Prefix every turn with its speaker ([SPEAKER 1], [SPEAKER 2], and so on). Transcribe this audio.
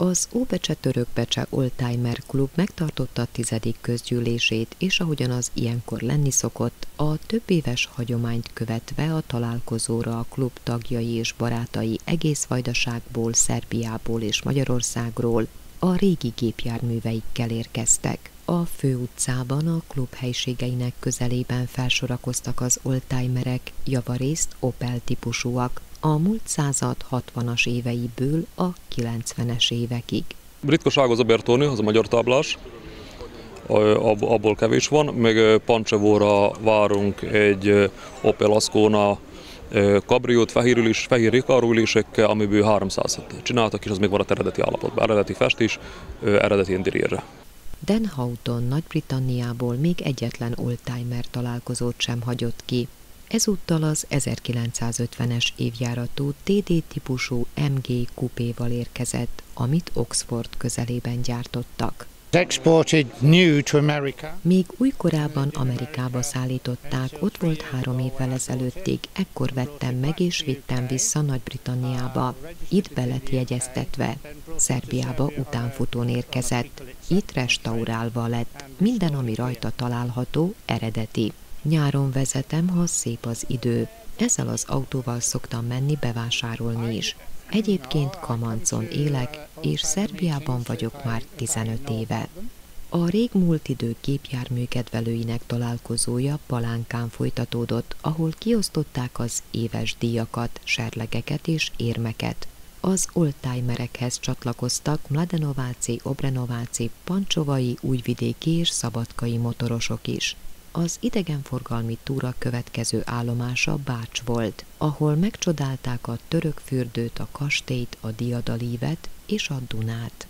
[SPEAKER 1] Az Óbecse Törökbecse Oldtimer Klub megtartotta a tizedik közgyűlését, és ahogyan az ilyenkor lenni szokott, a több éves hagyományt követve a találkozóra a klub tagjai és barátai egész vajdaságból, Szerbiából és Magyarországról a régi gépjárműveikkel érkeztek. A főutcában a klub helységeinek közelében felsorakoztak az oldtimerek, javarészt Opel típusúak, a múlt század 60-as éveiből a 90-es évekig.
[SPEAKER 2] Ritkaság az a Bertoni, az a magyar táblás, abból kevés van, meg Pancsevóra várunk egy Opel Ascona kabriót fehérül is, fehér rikarülésekkel, amiből 300 csináltak, és az még van a eredeti állapotban, eredeti festés, eredeti interiérre.
[SPEAKER 1] Den Houghton Nagy-Britanniából még egyetlen oldtimer találkozót sem hagyott ki. Ezúttal az 1950-es évjáratú TD típusú MG kupéval érkezett, amit Oxford közelében gyártottak. Még újkorában Amerikába szállították, ott volt három évvel ezelőttig, ekkor vettem meg és vittem vissza Nagy-Britanniába. Itt belet jegyeztetve. Szerbiába utánfutón érkezett. Itt restaurálva lett. Minden, ami rajta található, eredeti. Nyáron vezetem, ha szép az idő. Ezzel az autóval szoktam menni bevásárolni is. Egyébként Kamancon élek, és Szerbiában vagyok már 15 éve. A régmúlt idő gépjármű kedvelőinek találkozója Palánkán folytatódott, ahol kiosztották az éves díjakat, serlegeket és érmeket. Az oldtimerekhez csatlakoztak Mladenováci, Obrenováci, Pancsovai, Újvidéki és Szabadkai motorosok is. Az idegenforgalmi túra következő állomása Bács volt, ahol megcsodálták a török fürdőt, a kastélyt, a diadalívet és a Dunát.